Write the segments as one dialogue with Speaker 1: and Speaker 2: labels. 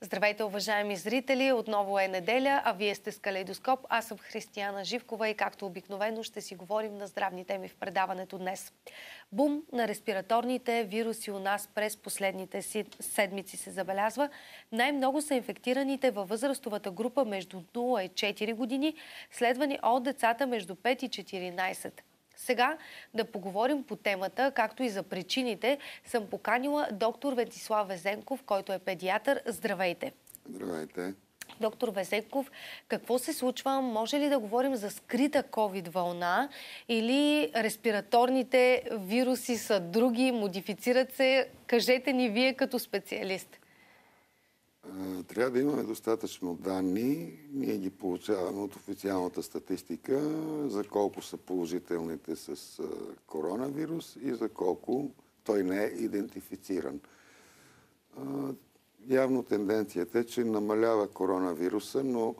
Speaker 1: Здравейте, уважаеми зрители! Отново е неделя, а вие сте с Калейдоскоп. Аз съм Християна Живкова и както обикновено ще си говорим на здравни теми в предаването днес. Бум на респираторните вируси у нас през последните седмици се забелязва. Най-много са инфектираните във възрастовата група между 0 и 4 години, следвани от децата между 5 и 14. Сега да поговорим по темата, както и за причините, съм поканила доктор Вентислав Везенков, който е педиатър. Здравейте!
Speaker 2: Здравейте!
Speaker 1: Доктор Везенков, какво се случва? Може ли да говорим за скрита COVID вълна или респираторните вируси са други, модифицират се? Кажете ни вие като специалист.
Speaker 2: Трябва да имаме достатъчно данни. Ние ги получаваме от официалната статистика за колко са положителните с коронавирус и за колко той не е идентифициран. Явно тенденцията е, че намалява коронавируса, но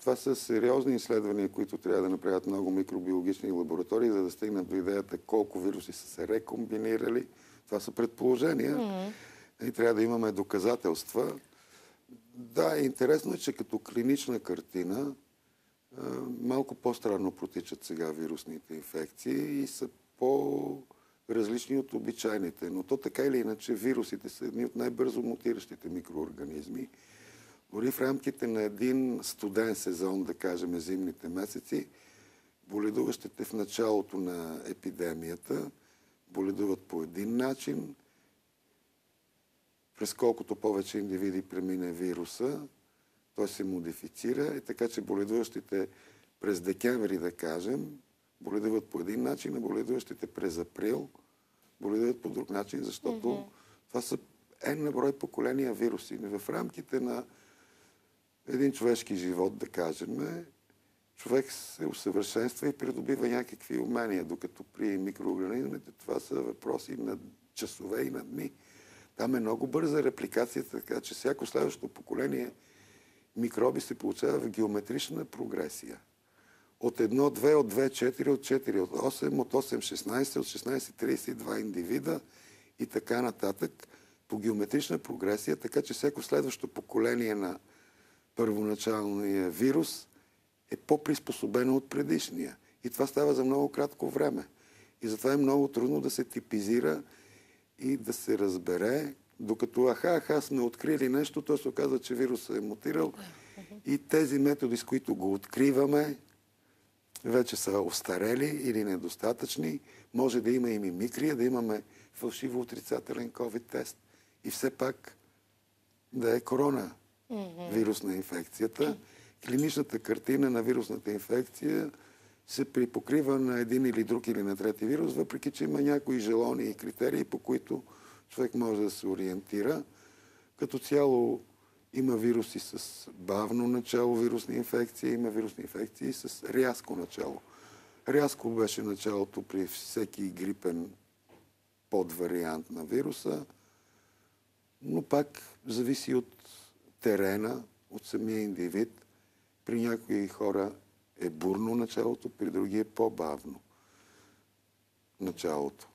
Speaker 2: това са сериозни изследвания, които трябва да направят много микробиологични лаборатории, за да стигнат до идеята колко вируси са се рекомбинирали. Това са предположения. Mm-hmm и трябва да имаме доказателства. Да, интересно е, че като клинична картина малко по-странно протичат сега вирусните инфекции и са по различни от обичайните. Но то така или иначе вирусите са едни от най-бързо мутиращите микроорганизми. Дори в рамките на един студен сезон, да кажем зимните месеци, боледуващите в началото на епидемията боледуват по един начин, през колкото повече индивиди премине вируса, той се модифицира, и така че боледуващите през декември, да кажем, боледуват по един начин, а боледуващите през април боледуват по друг начин, защото mm-hmm. това са е на брой поколения вируси. В рамките на един човешки живот, да кажем, човек се усъвършенства и придобива някакви умения, докато при микроорганизмите това са въпроси на часове и на дни. Там е много бърза репликацията, така че всяко следващо поколение микроби се получава в геометрична прогресия. От 1-2, от 2-4, от 4, от 8, от 8-16, от 16-32 индивида и така нататък по геометрична прогресия, така че всяко следващо поколение на първоначалния вирус е по-приспособено от предишния. И това става за много кратко време. И затова е много трудно да се типизира и да се разбере, докато аха, аха сме открили нещо, то се оказва, че вирусът е мутирал. И тези методи, с които го откриваме, вече са остарели или недостатъчни. Може да има и мимикрия, да имаме фалшиво отрицателен COVID-тест и все пак да е корона вирусна инфекцията. Клиничната картина на вирусната инфекция се припокрива на един или друг или на трети вирус, въпреки че има някои желони и критерии, по които човек може да се ориентира. Като цяло има вируси с бавно начало вирусни инфекции, има вирусни инфекции с рязко начало. Рязко беше началото при всеки грипен подвариант на вируса, но пак зависи от терена, от самия индивид. При някои хора е бурно началото, при други е по-бавно началото.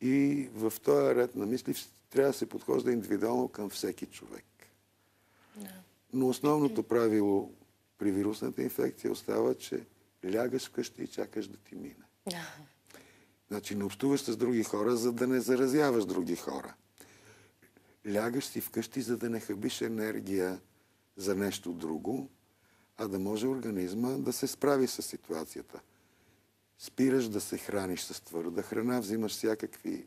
Speaker 2: И в този ред на мисли трябва да се подхожда индивидуално към всеки човек. Но основното правило при вирусната инфекция остава, че лягаш вкъщи и чакаш да ти мине. Значи не общуваш с други хора, за да не заразяваш други хора. Лягаш си вкъщи, за да не хабиш енергия за нещо друго, а да може организма да се справи с ситуацията. Спираш да се храниш с твърда храна, взимаш всякакви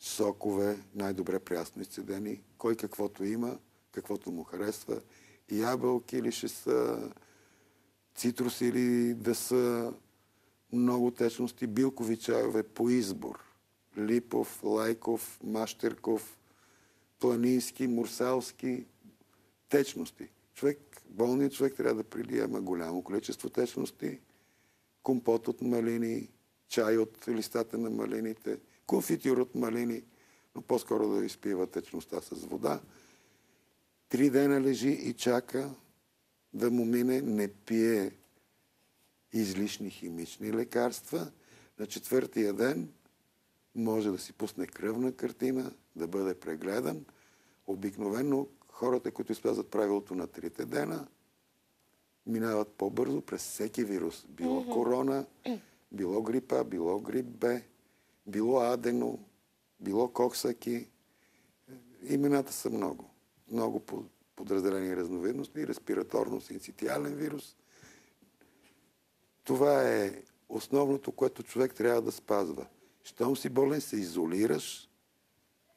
Speaker 2: сокове, най-добре прясно изцедени, кой каквото има, каквото му харесва, ябълки или ще са цитруси или да са много течности, билкови чайове по избор. Липов, Лайков, Мащерков, планински, мурсалски течности. Човек болният човек трябва да прилиема голямо количество течности, компот от малини, чай от листата на малините, конфитюр от малини, но по-скоро да изпива течността с вода. Три дена лежи и чака да му мине, не пие излишни химични лекарства. На четвъртия ден може да си пусне кръвна картина, да бъде прегледан. Обикновено хората, които спазват правилото на трите дена, минават по-бързо през всеки вирус. Било mm-hmm. корона, било грипа, било грип Б, било адено, било коксаки. Имената са много. Много подразделени разновидности, респираторно синцитиален вирус. Това е основното, което човек трябва да спазва. Щом си болен, се изолираш,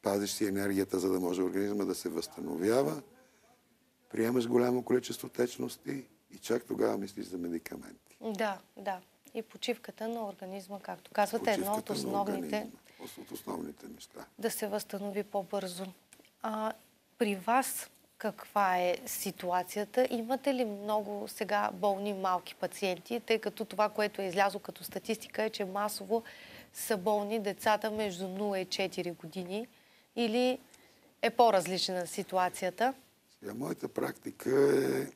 Speaker 2: пазиш си енергията, за да може организма да се възстановява, приемаш голямо количество течности и чак тогава мислиш за медикаменти.
Speaker 1: Да, да. И почивката на организма, както казвате, едно от основните...
Speaker 2: От основните неща.
Speaker 1: Да се възстанови по-бързо. А, при вас каква е ситуацията? Имате ли много сега болни малки пациенти, тъй като това, което е излязло като статистика е, че масово са болни децата между 0 и 4 години или е по-различна ситуацията?
Speaker 2: Сега, моята практика е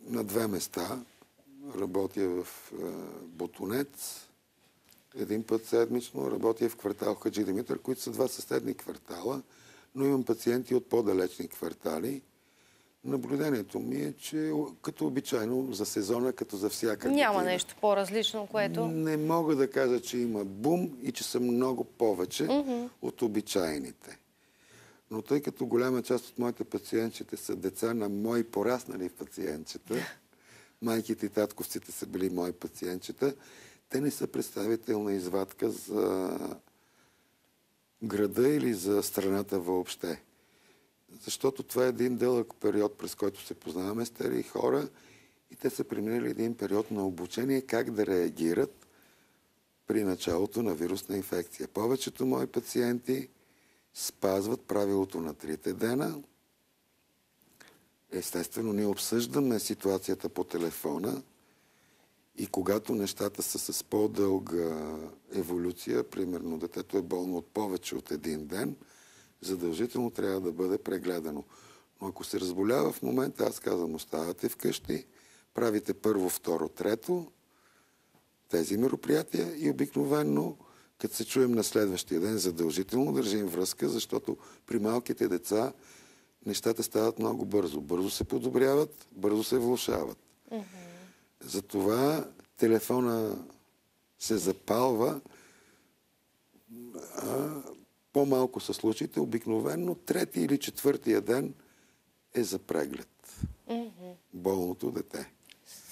Speaker 2: на две места. Работя в Ботонец, един път седмично, работя в квартал Хаджи Димитър, които са два съседни квартала, но имам пациенти от по-далечни квартали. Наблюдението ми е, че като обичайно за сезона, като за всяка
Speaker 1: Няма година, нещо по-различно, което...
Speaker 2: Не мога да кажа, че има бум и че са много повече mm-hmm. от обичайните. Но тъй като голяма част от моите пациентчета са деца на мои пораснали пациентчета, майките и татковците са били мои пациентчета, те не са представителна извадка за града или за страната въобще. Защото това е един дълъг период, през който се познаваме стари хора и те са преминали един период на обучение как да реагират при началото на вирусна инфекция. Повечето мои пациенти спазват правилото на трите дена. Естествено, ние обсъждаме ситуацията по телефона и когато нещата са с по-дълга еволюция, примерно детето е болно от повече от един ден, задължително трябва да бъде прегледано. Но ако се разболява в момента, аз казвам, оставате вкъщи, правите първо, второ, трето, тези мероприятия и обикновенно като се чуем на следващия ден, задължително държим връзка, защото при малките деца нещата стават много бързо. Бързо се подобряват, бързо се влушават. Mm-hmm. Затова телефона се запалва, а по-малко са случаите. Обикновено трети или четвъртия ден е за преглед. Mm-hmm. Болното дете.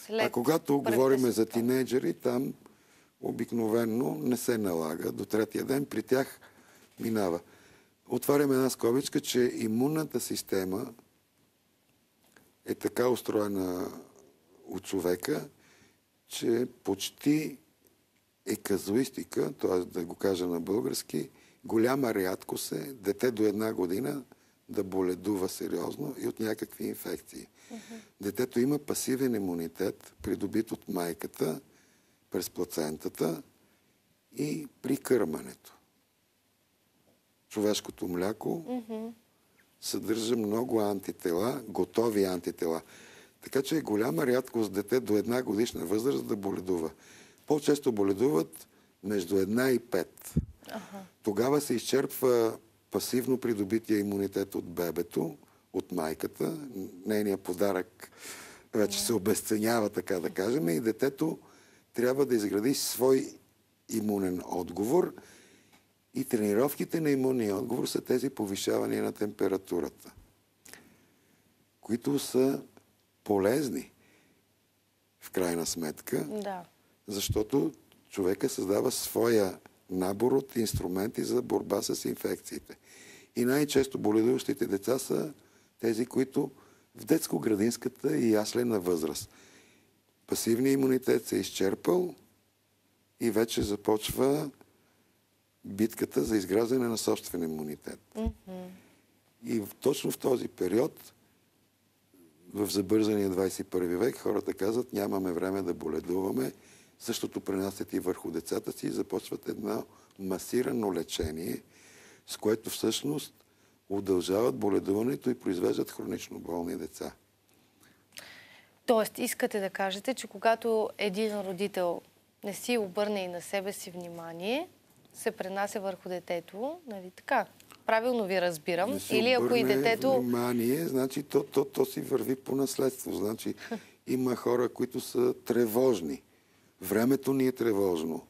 Speaker 2: След а когато говорим за тинейджери, там обикновенно не се налага. До третия ден при тях минава. Отваряме една скобичка, че имунната система е така устроена от човека, че почти е казуистика, т.е. да го кажа на български, голяма рядкост е дете до една година да боледува сериозно и от някакви инфекции. Uh-huh. Детето има пасивен имунитет, придобит от майката, през плацентата и при кърмането. Човешкото мляко mm-hmm. съдържа много антитела, готови антитела. Така че е голяма рядкост дете до една годишна възраст да боледува. По-често боледуват между една и пет. Тогава се изчерпва пасивно придобития имунитет от бебето, от майката. Нейният подарък вече се обесценява, така да кажем, и детето трябва да изгради свой имунен отговор и тренировките на имунния отговор са тези повишавания на температурата, които са полезни в крайна сметка,
Speaker 1: да.
Speaker 2: защото човека създава своя набор от инструменти за борба с инфекциите. И най-често боледуващите деца са тези, които в детско-градинската и яслена възраст – пасивният имунитет се е изчерпал и вече започва битката за изграждане на собствен имунитет. Mm-hmm. И точно в този период, в забързания 21 век, хората казват, нямаме време да боледуваме, същото пренасят и върху децата си и започват едно масирано лечение, с което всъщност удължават боледуването и произвеждат хронично болни деца.
Speaker 1: Тоест, искате да кажете, че когато един родител не си обърне и на себе си внимание, се пренася върху детето, нали така? Правилно ви разбирам.
Speaker 2: Не
Speaker 1: Или ако и детето...
Speaker 2: внимание, значи то, то, то си върви по наследство. Значи има хора, които са тревожни. Времето ни е тревожно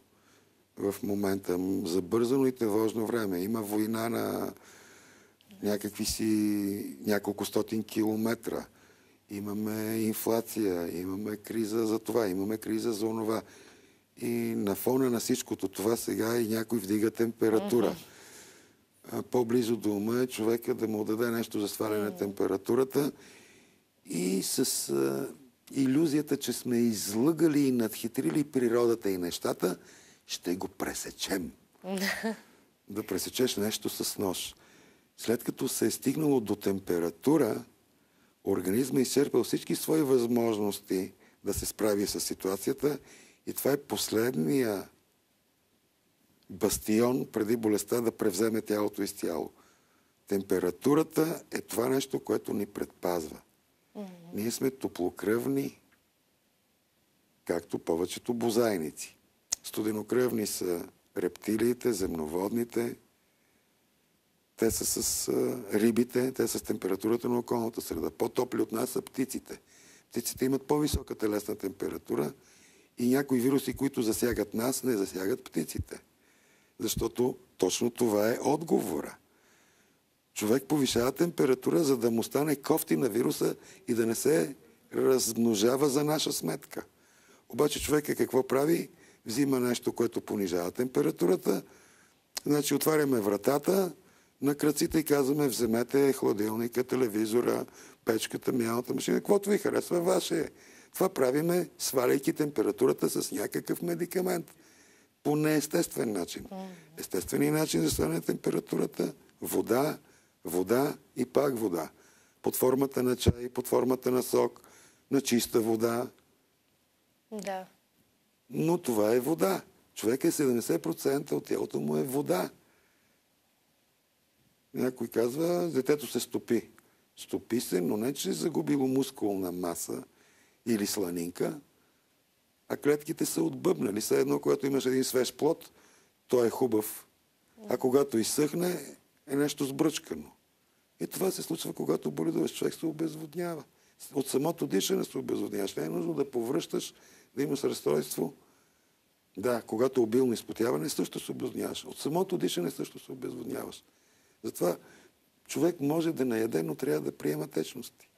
Speaker 2: в момента. Забързано и тревожно време. Има война на някакви си няколко стотин километра. Имаме инфлация, имаме криза за това, имаме криза за онова. И на фона на всичкото това сега и някой вдига температура. Uh-huh. По-близо до ума е човека да му даде нещо за сваляне на uh-huh. температурата и с иллюзията, че сме излъгали и надхитрили природата и нещата, ще го пресечем. да пресечеш нещо с нож. След като се е стигнало до температура, организма е изчерпал всички свои възможности да се справи с ситуацията и това е последния бастион преди болестта да превземе тялото изцяло. Температурата е това нещо, което ни предпазва. Ние сме топлокръвни, както повечето бозайници. Студенокръвни са рептилиите, земноводните, те са с рибите, те са с температурата на околната среда. По-топли от нас са птиците. Птиците имат по-висока телесна температура и някои вируси, които засягат нас, не засягат птиците. Защото точно това е отговора. Човек повишава температура, за да му стане кофти на вируса и да не се размножава за наша сметка. Обаче човека какво прави? Взима нещо, което понижава температурата, значи отваряме вратата, на кръците и казваме, вземете хладилника, телевизора, печката, мялата машина, каквото ви харесва, ваше. Това правиме, сваляйки температурата с някакъв медикамент. По неестествен начин. Естественият начин за на температурата вода, вода и пак вода. Под формата на чай, под формата на сок, на чиста вода.
Speaker 1: Да.
Speaker 2: Но това е вода. Човек е 70% от тялото му е вода. Някой казва, детето се стопи. Стопи се, но не, че е загубило мускулна маса или сланинка, а клетките са отбъбнали. Все едно, когато имаш един свеж плод, той е хубав. А когато изсъхне, е нещо сбръчкано. И това се случва, когато боледуваш. Човек се обезводнява. От самото дишане се обезводняваш. Не е нужно да повръщаш, да имаш разстройство. Да, когато обилно изпотяване, също се обезводняваш. От самото дишане също се обезводняваш. Затова човек може да наяде, но трябва да приема течности.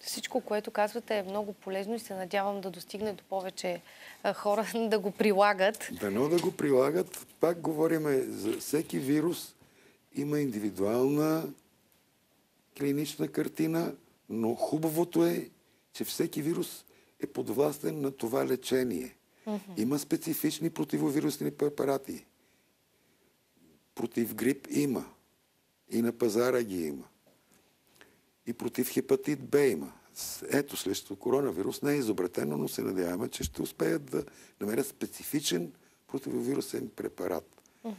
Speaker 1: Всичко, което казвате е много полезно и се надявам да достигне до повече хора да го прилагат.
Speaker 2: Дано да го прилагат. Пак говорим за всеки вирус има индивидуална клинична картина, но хубавото е, че всеки вирус е подвластен на това лечение. Има специфични противовирусни препарати. Против грип има. И на пазара ги има. И против хепатит Б има. Ето, срещу коронавирус не е изобретено, но се надяваме, че ще успеят да намерят специфичен противовирусен препарат. Uh-huh.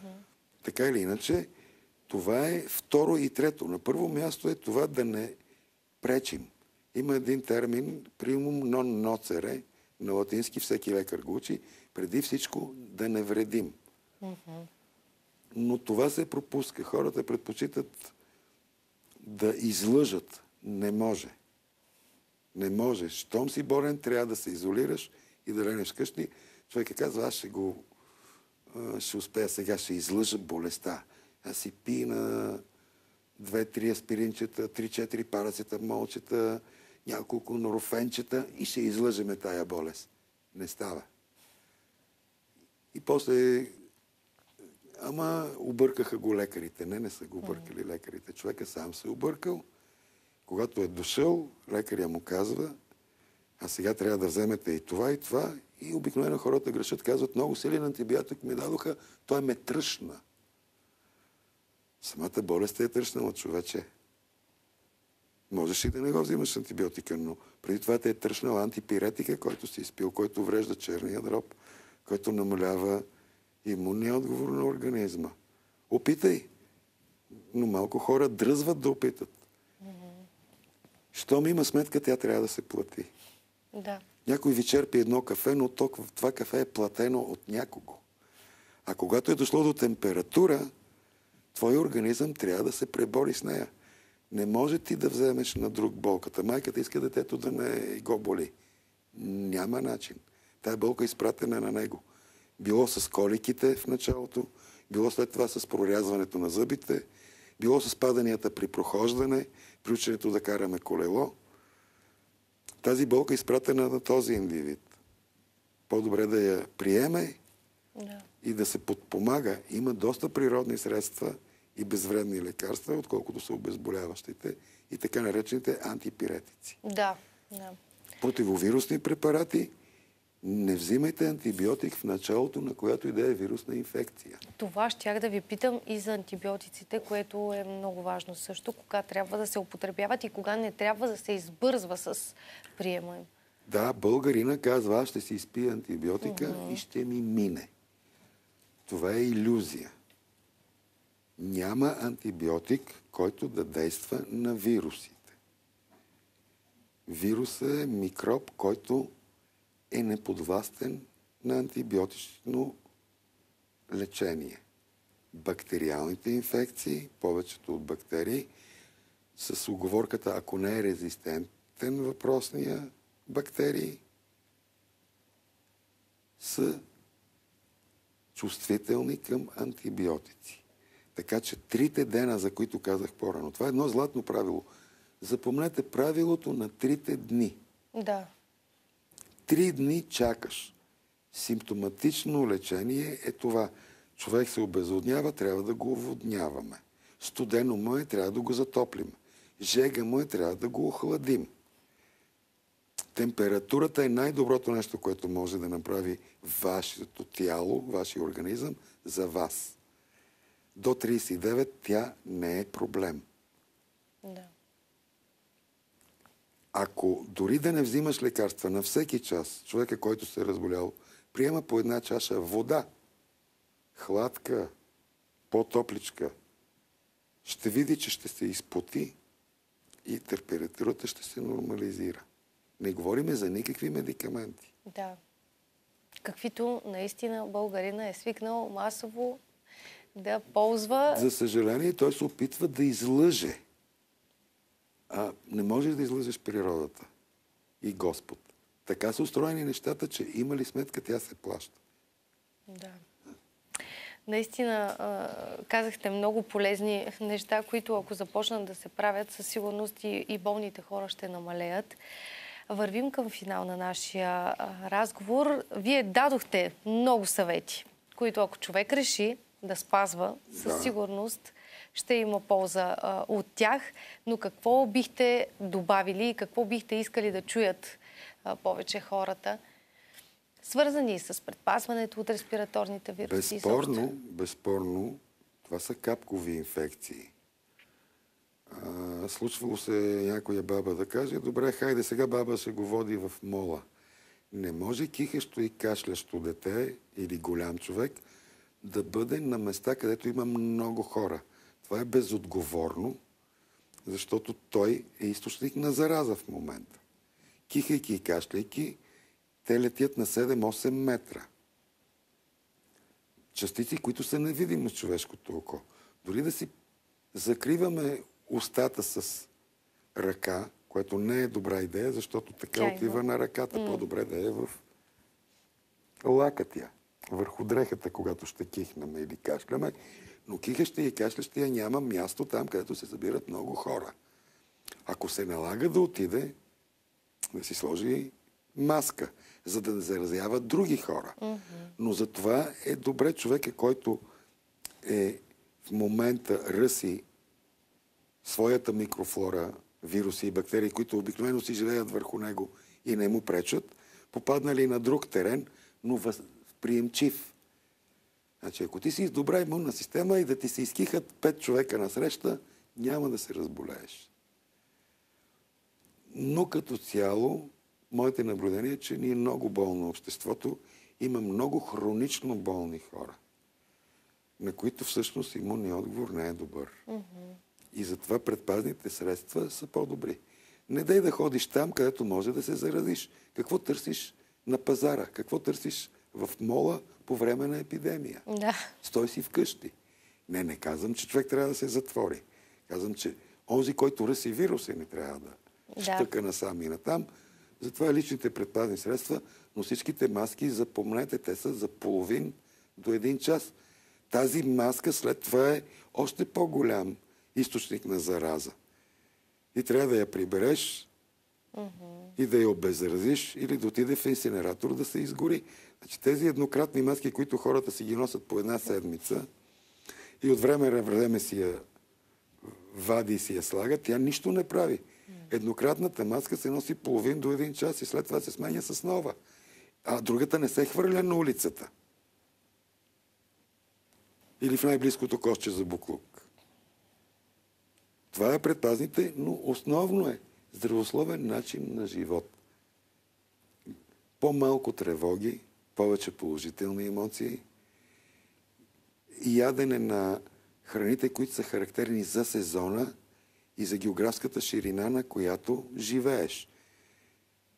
Speaker 2: Така или иначе, това е второ и трето. На първо място е това да не пречим. Има един термин, примум нон ноцере, на латински всеки лекар го учи, преди всичко да не вредим. Uh-huh. Но това се пропуска. Хората предпочитат да излъжат. Не може. Не може. Щом си болен, трябва да се изолираш и да ленеш къщи. Човека казва, аз ще го ще успея сега, ще излъжа болестта. Аз си пи на две-три аспиринчета, три-четири парацета молчета, няколко норофенчета и ще излъжеме тая болест. Не става. И после Ама объркаха го лекарите. Не, не са го объркали лекарите. Човека сам се е объркал. Когато е дошъл, лекаря му казва, а сега трябва да вземете и това, и това. И обикновено хората грешат, казват, много силен антибиотик ми дадоха, той ме тръщна. Самата болест е тръщнала, човече. Можеш и да не го взимаш антибиотика, но преди това те е тръщнал антипиретика, който си изпил, който врежда черния дроб, който намалява имунния отговор на организма. Опитай. Но малко хора дръзват да опитат. Щом има сметка, тя трябва да се плати.
Speaker 1: Да.
Speaker 2: Някой ви черпи едно кафе, но това кафе е платено от някого. А когато е дошло до температура, твой организъм трябва да се пребори с нея. Не може ти да вземеш на друг болката. Майката иска детето да не го боли. Няма начин. Тая болка е изпратена на него. Било с коликите в началото, било след това с прорязването на зъбите, било с паданията при прохождане, при ученето да караме колело. Тази болка е изпратена на този индивид. По-добре да я приеме да. и да се подпомага. Има доста природни средства и безвредни лекарства, отколкото са обезболяващите и така наречените антипиретици.
Speaker 1: Да, да.
Speaker 2: Противовирусни препарати не взимайте антибиотик в началото на която и да е вирусна инфекция.
Speaker 1: Това щях да ви питам и за антибиотиците, което е много важно също. Кога трябва да се употребяват и кога не трябва да се избързва с приема им.
Speaker 2: Да, българина казва, аз ще си изпия антибиотика uh-huh. и ще ми мине. Това е иллюзия. Няма антибиотик, който да действа на вирусите. Вирусът е микроб, който е неподвластен на антибиотично лечение. Бактериалните инфекции, повечето от бактерии, с оговорката, ако не е резистентен въпросния бактерии, са чувствителни към антибиотици. Така че трите дена, за които казах по-рано, това е едно златно правило. Запомнете правилото на трите дни.
Speaker 1: Да.
Speaker 2: Три дни чакаш. Симптоматично лечение е това. Човек се обезоднява, трябва да го оводняваме. Студено му е, трябва да го затоплим. Жега му е, трябва да го охладим. Температурата е най-доброто нещо, което може да направи вашето тяло, вашия организъм за вас. До 39 тя не е проблем.
Speaker 1: Да.
Speaker 2: Ако дори да не взимаш лекарства на всеки час, човека, който се е разболял, приема по една чаша вода, хладка, по-топличка, ще види, че ще се изпоти и температурата ще се нормализира. Не говориме за никакви медикаменти.
Speaker 1: Да. Каквито наистина българина е свикнал масово да ползва.
Speaker 2: За съжаление, той се опитва да излъже. А не можеш да излъжеш природата и Господ. Така са устроени нещата, че има ли сметка, тя се плаща.
Speaker 1: Да. Наистина, казахте много полезни неща, които ако започнат да се правят, със сигурност и болните хора ще намалеят. Вървим към финал на нашия разговор. Вие дадохте много съвети, които ако човек реши да спазва, със да. сигурност ще има полза а, от тях. Но какво бихте добавили и какво бихте искали да чуят а, повече хората, свързани с предпазването от респираторните вируси?
Speaker 2: Безспорно, безспорно, това са капкови инфекции. Случвало се някоя баба да каже, добре, хайде сега баба ще го води в мола. Не може кихещо и кашлящо дете или голям човек да бъде на места, където има много хора. Това е безотговорно, защото той е източник на зараза в момента. Кихайки и кашляйки, те летят на 7-8 метра. Частици, които са невидими с човешкото око. Дори да си закриваме устата с ръка, което не е добра идея, защото така Чайно. отива на ръката. По-добре да е в лакътя, върху дрехата, когато ще кихнаме или кашляме. Но кихащия и кашлящия няма място там, където се събират много хора. Ако се налага да отиде, да си сложи маска, за да не заразява други хора. Mm-hmm. Но за това е добре човека, който е в момента ръси своята микрофлора, вируси и бактерии, които обикновено си живеят върху него и не му пречат, попаднали на друг терен, но възприемчив. Значи, ако ти си с добра имунна система и да ти се изкихат пет човека на среща, няма да се разболееш. Но като цяло, моите наблюдения е, че ни е много болно обществото. Има много хронично болни хора, на които всъщност имунният отговор не е добър. Mm-hmm. И затова предпазните средства са по-добри. Не дай да ходиш там, където може да се заразиш. Какво търсиш на пазара? Какво търсиш в мола по време на епидемия.
Speaker 1: Да.
Speaker 2: Стой си вкъщи. Не, не казвам, че човек трябва да се затвори. Казвам, че онзи, който ръси вируса, не трябва да, да. щъка насам и натам. Затова личните предпазни средства, но всичките маски, запомнете, те са за половин до един час. Тази маска след това е още по-голям източник на зараза. И трябва да я прибереш mm-hmm. и да я обезразиш или да отиде в инсинератор да се изгори. Значи, тези еднократни маски, които хората си ги носят по една седмица и от време на време си я вади и си я слага, тя нищо не прави. Еднократната маска се носи половин до един час и след това се сменя с нова. А другата не се хвърля на улицата. Или в най-близкото кошче за буклук. Това е предпазните, но основно е здравословен начин на живот. По-малко тревоги, повече положителни емоции и ядене на храните, които са характерни за сезона и за географската ширина, на която живееш.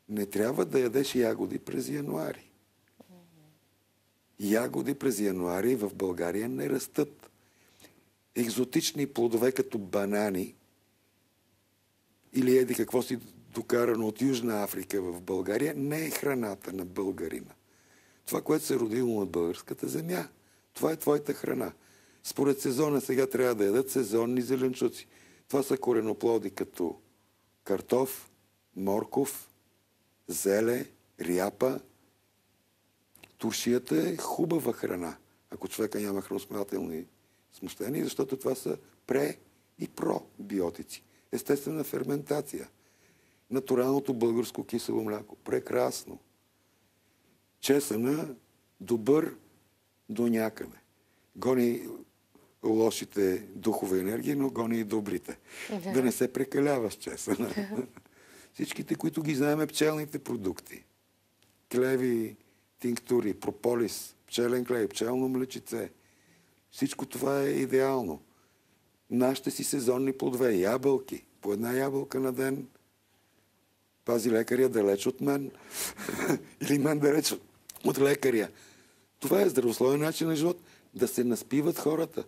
Speaker 2: Не трябва да ядеш ягоди през януари. Ягоди през януари в България не растат. Екзотични плодове като банани или еди какво си докарано от Южна Африка в България не е храната на българина. Това, което се е родило на българската земя, това е твоята храна. Според сезона сега трябва да ядат сезонни зеленчуци. Това са кореноплоди като картоф, морков, зеле, ряпа. Туршията е хубава храна, ако човека няма храносмилателни смущения, защото това са пре и пробиотици. Естествена ферментация. Натуралното българско кисело мляко. Прекрасно. Чесъна добър до някъде. Гони лошите духове енергии, но гони и добрите. Да, да не се прекалява с чесъна. Всичките, които ги знаеме, пчелните продукти. Клеви, тинктури, прополис, пчелен клей, пчелно млечице. Всичко това е идеално. Нашите си сезонни плодове, ябълки, по една ябълка на ден. Пази лекаря далеч от мен. Или мен далеч от лекаря. Това е здравословен начин на живот. Да се наспиват хората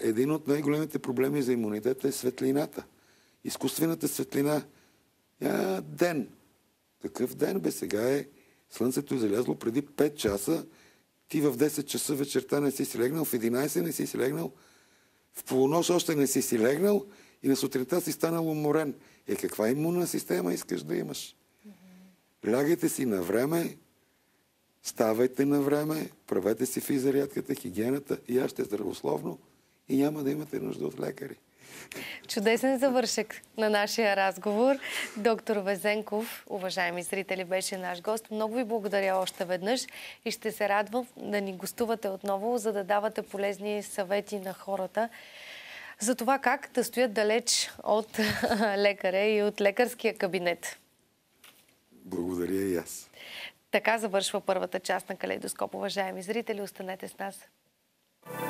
Speaker 2: един от най-големите проблеми за имунитета е светлината. Изкуствената светлина. Я, ден. Какъв ден бе? Сега е Слънцето е залязло преди 5 часа. Ти в 10 часа вечерта не си си легнал, в 11 не си си легнал, в полунощ още не си си легнал и на сутринта си станал уморен. Е, каква имунна система искаш да имаш? Лягайте си на време, ставайте на време, правете си физарядката, хигиената и аз ще здравословно и няма да имате нужда от лекари.
Speaker 1: Чудесен завършък на нашия разговор. Доктор Везенков, уважаеми зрители, беше наш гост. Много ви благодаря още веднъж и ще се радвам да ни гостувате отново, за да давате полезни съвети на хората за това как да стоят далеч от лекаря и от лекарския кабинет.
Speaker 2: Благодаря и аз.
Speaker 1: Така завършва първата част на Калейдоскоп. Уважаеми зрители, останете с нас.